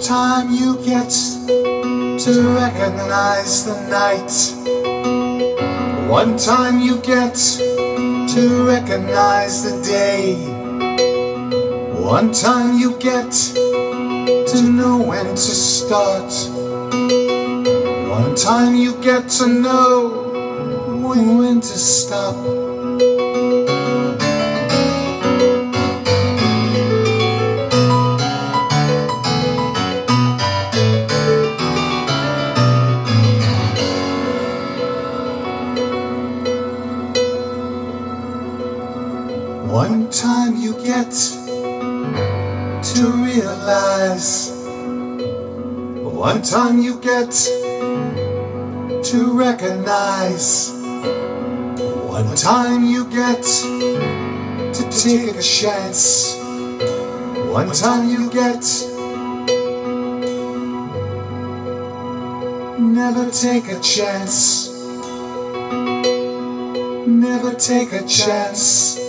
time you get to recognize the night. One time you get to recognize the day. One time you get to know when to start. One time you get to know when to stop. One time you get to realize. One time you get to recognize. One time you get to take a chance. One time you get. Never take a chance. Never take a chance.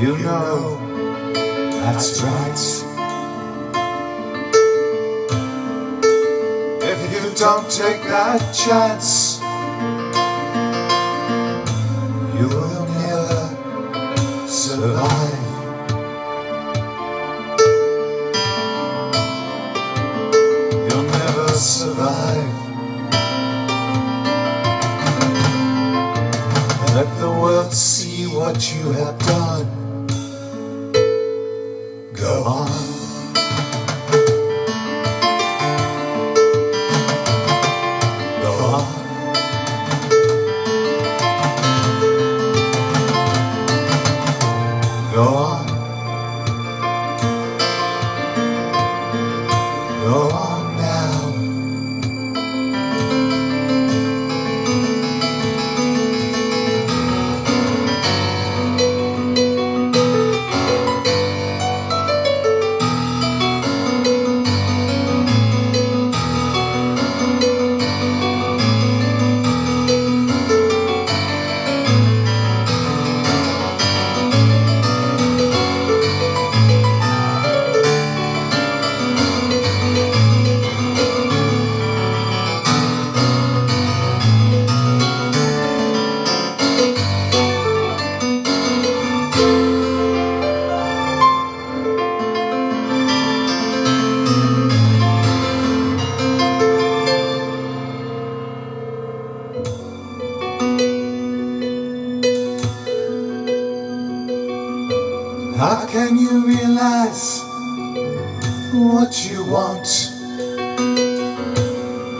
You know that's right. If you don't take that chance, Go on. Go on.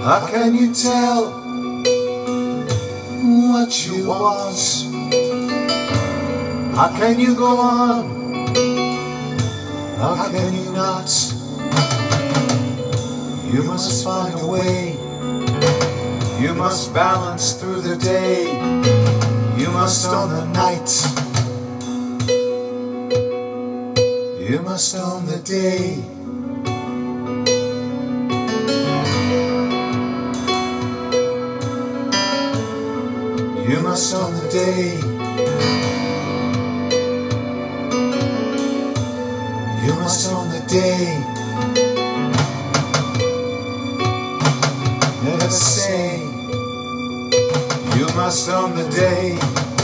How can you tell what you want? How can you go on? How can you not? You must find a way. You must balance through the day. You must own the night. You must own the day. The day. You must own the day. Never say you must own the day.